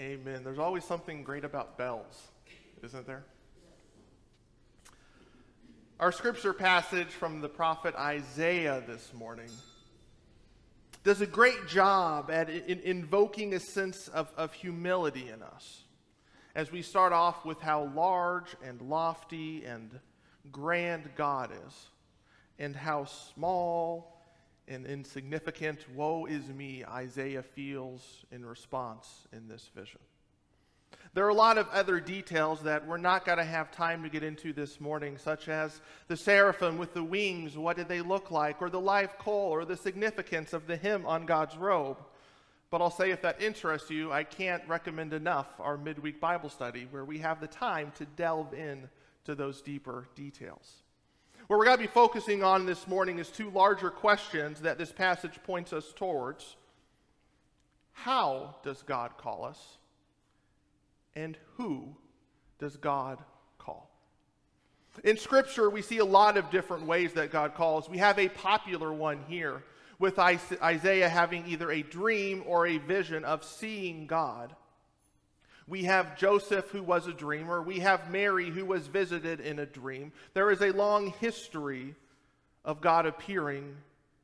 Amen. There's always something great about bells, isn't there? Our scripture passage from the prophet Isaiah this morning does a great job at in invoking a sense of, of humility in us as we start off with how large and lofty and grand God is, and how small and insignificant, woe is me, Isaiah feels in response in this vision. There are a lot of other details that we're not going to have time to get into this morning, such as the seraphim with the wings, what did they look like, or the live coal, or the significance of the hem on God's robe. But I'll say if that interests you, I can't recommend enough our midweek Bible study where we have the time to delve in to those deeper details. What we're going to be focusing on this morning is two larger questions that this passage points us towards. How does God call us? And who does God call? In Scripture, we see a lot of different ways that God calls. We have a popular one here with Isaiah having either a dream or a vision of seeing God. We have Joseph, who was a dreamer. We have Mary, who was visited in a dream. There is a long history of God appearing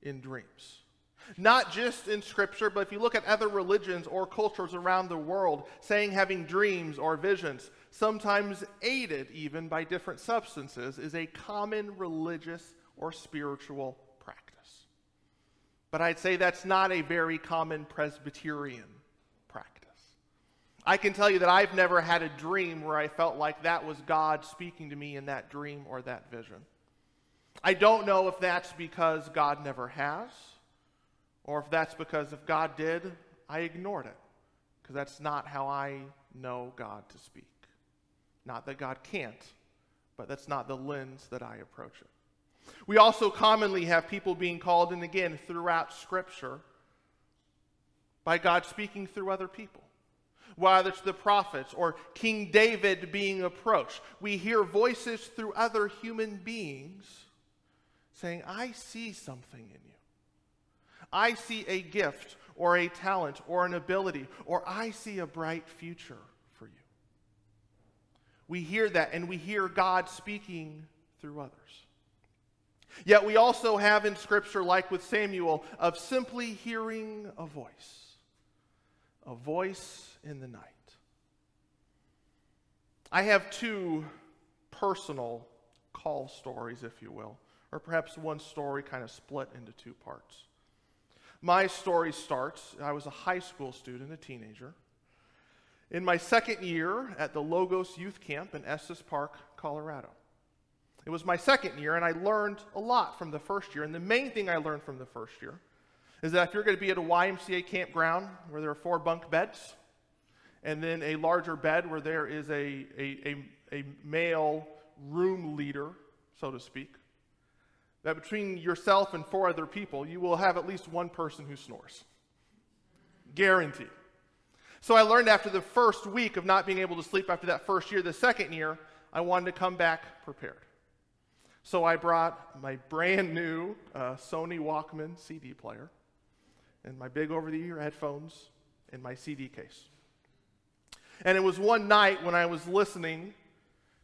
in dreams. Not just in Scripture, but if you look at other religions or cultures around the world, saying having dreams or visions, sometimes aided even by different substances, is a common religious or spiritual practice. But I'd say that's not a very common Presbyterian I can tell you that I've never had a dream where I felt like that was God speaking to me in that dream or that vision. I don't know if that's because God never has, or if that's because if God did, I ignored it. Because that's not how I know God to speak. Not that God can't, but that's not the lens that I approach it. We also commonly have people being called, and again, throughout Scripture, by God speaking through other people whether it's the prophets or King David being approached. We hear voices through other human beings saying, I see something in you. I see a gift or a talent or an ability, or I see a bright future for you. We hear that and we hear God speaking through others. Yet we also have in Scripture, like with Samuel, of simply hearing a voice. A voice in the night. I have two personal call stories, if you will, or perhaps one story kind of split into two parts. My story starts, I was a high school student, a teenager. In my second year at the Logos Youth Camp in Estes Park, Colorado. It was my second year, and I learned a lot from the first year. And the main thing I learned from the first year is that if you're going to be at a YMCA campground where there are four bunk beds, and then a larger bed where there is a, a, a, a male room leader, so to speak. That between yourself and four other people, you will have at least one person who snores. Guaranteed. So I learned after the first week of not being able to sleep after that first year, the second year, I wanted to come back prepared. So I brought my brand new uh, Sony Walkman CD player and my big over the ear headphones and my CD case. And it was one night when I was listening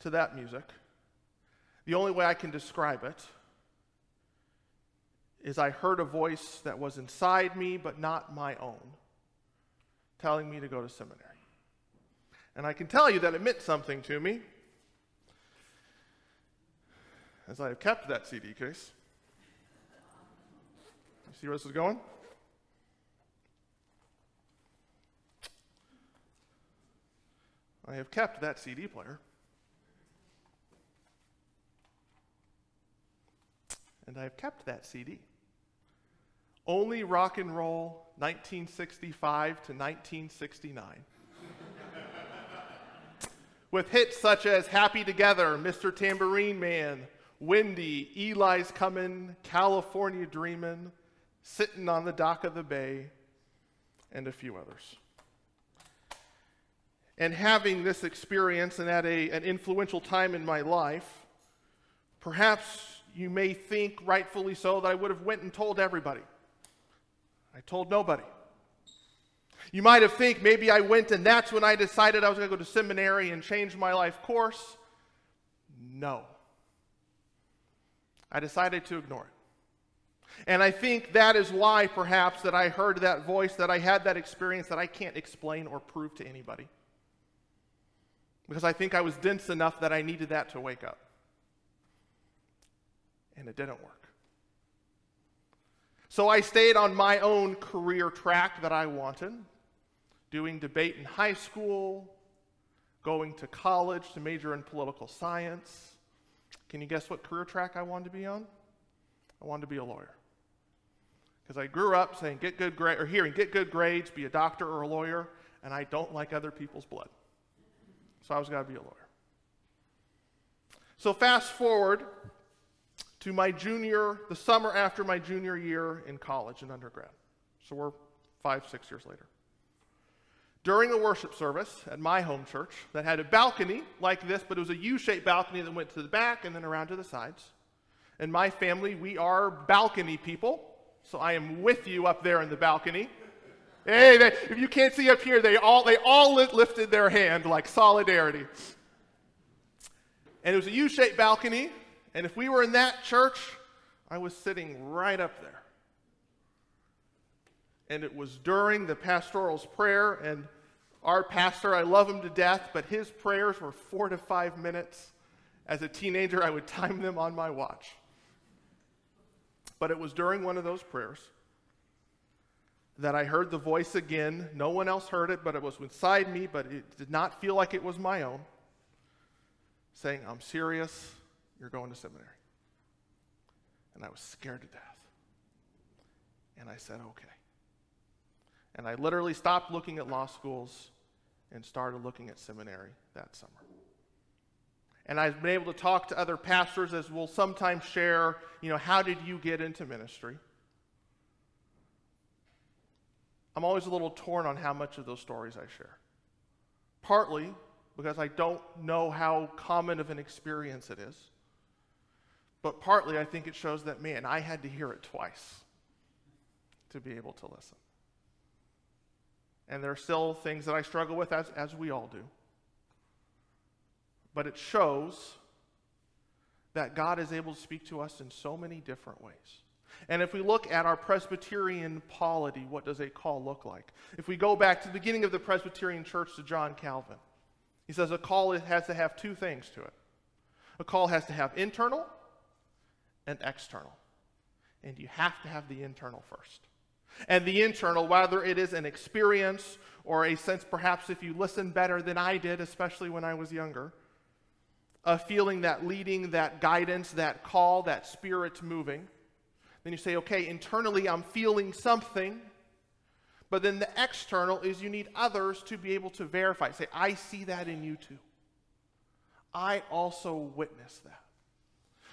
to that music. The only way I can describe it is I heard a voice that was inside me, but not my own, telling me to go to seminary. And I can tell you that it meant something to me, as I have kept that CD case. You see where this is going? I have kept that CD player. And I have kept that CD. Only rock and roll 1965 to 1969. With hits such as Happy Together, Mr. Tambourine Man, Windy, Eli's Comin', California Dreamin', Sitting on the Dock of the Bay, and a few others and having this experience and at a, an influential time in my life, perhaps you may think, rightfully so, that I would have went and told everybody. I told nobody. You might have think maybe I went and that's when I decided I was going to go to seminary and change my life course. No. I decided to ignore it. And I think that is why, perhaps, that I heard that voice, that I had that experience that I can't explain or prove to anybody. Because I think I was dense enough that I needed that to wake up. And it didn't work. So I stayed on my own career track that I wanted, doing debate in high school, going to college to major in political science. Can you guess what career track I wanted to be on? I wanted to be a lawyer. Because I grew up saying, get good grades, or hearing, get good grades, be a doctor or a lawyer, and I don't like other people's blood. So I was going to be a lawyer. So fast forward to my junior, the summer after my junior year in college and undergrad. So we're five, six years later. During a worship service at my home church that had a balcony like this, but it was a U shaped balcony that went to the back and then around to the sides. And my family, we are balcony people. So I am with you up there in the balcony. Hey, they, if you can't see up here, they all, they all lifted their hand like solidarity. And it was a U shaped balcony. And if we were in that church, I was sitting right up there. And it was during the pastoral's prayer. And our pastor, I love him to death, but his prayers were four to five minutes. As a teenager, I would time them on my watch. But it was during one of those prayers that I heard the voice again. No one else heard it, but it was inside me, but it did not feel like it was my own, saying, I'm serious, you're going to seminary. And I was scared to death. And I said, okay. And I literally stopped looking at law schools and started looking at seminary that summer. And I've been able to talk to other pastors as we'll sometimes share, you know, how did you get into ministry? I'm always a little torn on how much of those stories I share. Partly because I don't know how common of an experience it is. But partly I think it shows that, man, I had to hear it twice to be able to listen. And there are still things that I struggle with, as, as we all do but it shows that God is able to speak to us in so many different ways. And if we look at our Presbyterian polity, what does a call look like? If we go back to the beginning of the Presbyterian church to John Calvin, he says a call has to have two things to it. A call has to have internal and external. And you have to have the internal first. And the internal, whether it is an experience or a sense, perhaps if you listen better than I did, especially when I was younger, a feeling that leading, that guidance, that call, that spirit moving. Then you say, okay, internally I'm feeling something. But then the external is you need others to be able to verify. Say, I see that in you too. I also witness that.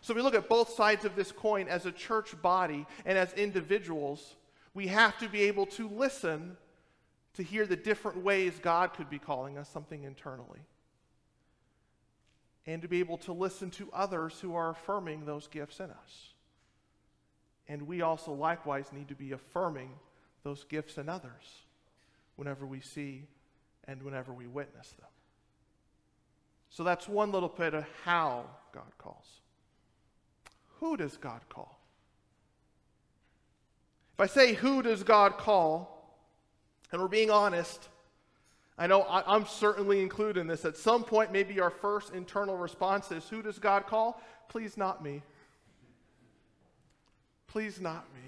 So we look at both sides of this coin as a church body and as individuals, we have to be able to listen to hear the different ways God could be calling us something internally and to be able to listen to others who are affirming those gifts in us. And we also likewise need to be affirming those gifts in others whenever we see and whenever we witness them. So that's one little bit of how God calls. Who does God call? If I say, Who does God call? and we're being honest, I know I, am certainly included in this. At some point, maybe our first internal response is, Who does God call? Please, not me. Please, not me.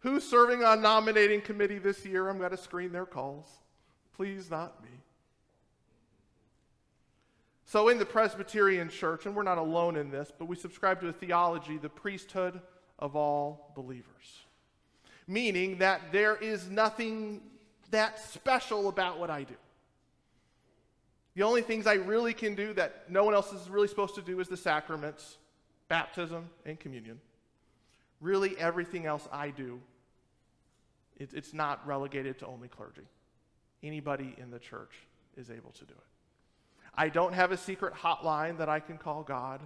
Who's serving on nominating committee this year? I'm going to screen their calls. Please, not me. So, in the Presbyterian Church, and we're not alone in this, but we subscribe to a theology, the priesthood of all believers. Meaning that there is nothing that special about what I do. The only things I really can do that no one else is really supposed to do is the sacraments, baptism, and communion. Really, everything else I do, it, it's not relegated to only clergy. Anybody in the church is able to do it. I don't have a secret hotline that I can call God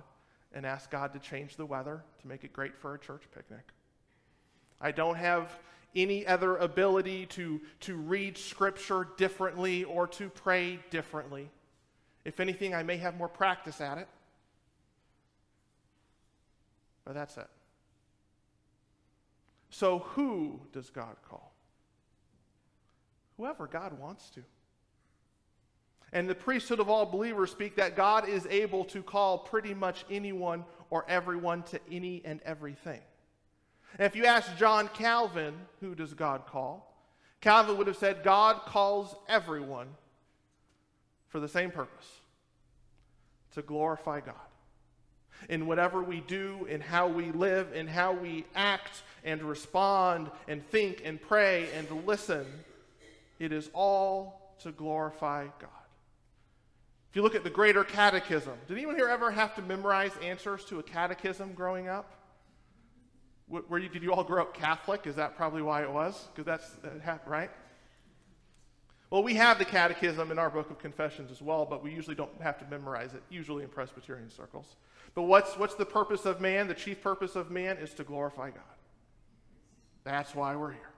and ask God to change the weather to make it great for a church picnic. I don't have any other ability to, to read Scripture differently or to pray differently. If anything, I may have more practice at it. But that's it. So, who does God call? Whoever God wants to. And the priesthood of all believers speak that God is able to call pretty much anyone or everyone to any and everything. And if you ask John Calvin, who does God call? Calvin would have said, God calls everyone for the same purpose to glorify God. In whatever we do, in how we live, in how we act and respond and think and pray and listen, it is all to glorify God. If you look at the Greater Catechism, did anyone here ever have to memorize answers to a catechism growing up? Where you, did you all grow up Catholic? Is that probably why it was? Because that's that, right. Well, we have the Catechism in our Book of Confessions as well, but we usually don't have to memorize it. Usually in Presbyterian circles. But what's what's the purpose of man? The chief purpose of man is to glorify God. That's why we're here.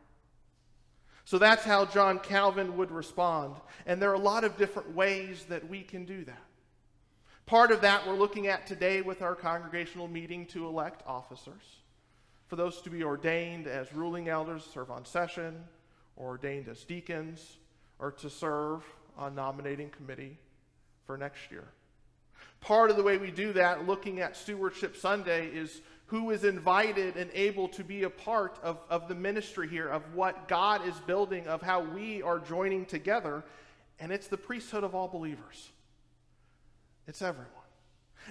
So that's how John Calvin would respond. And there are a lot of different ways that we can do that. Part of that we're looking at today with our congregational meeting to elect officers. For those to be ordained as ruling elders, serve on session, or ordained as deacons, or to serve on nominating committee for next year. Part of the way we do that, looking at Stewardship Sunday, is who is invited and able to be a part of, of the ministry here, of what God is building, of how we are joining together. And it's the priesthood of all believers, it's everyone.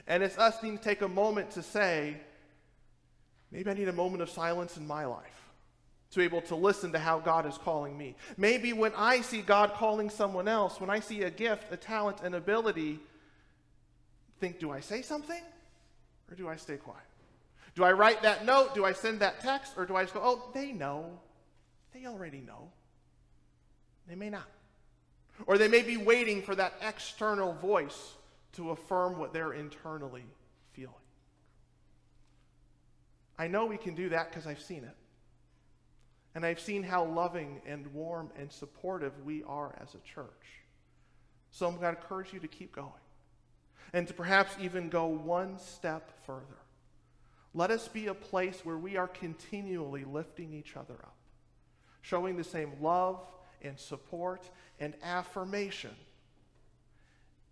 And it's us needing to take a moment to say, maybe I need a moment of silence in my life to be able to listen to how God is calling me. Maybe when I see God calling someone else, when I see a gift, a talent, an ability, think, do I say something or do I stay quiet? Do I write that note? Do I send that text? Or do I just go, oh, they know. They already know. They may not. Or they may be waiting for that external voice to affirm what they're internally feeling. I know we can do that because I've seen it. And I've seen how loving and warm and supportive we are as a church. So I'm going to encourage you to keep going and to perhaps even go one step further. Let us be a place where we are continually lifting each other up, showing the same love and support and affirmation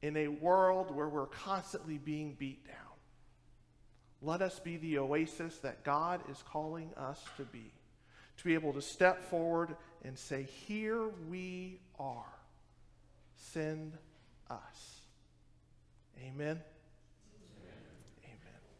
in a world where we're constantly being beat down. Let us be the oasis that God is calling us to be, to be able to step forward and say, Here we are. Send us. Amen.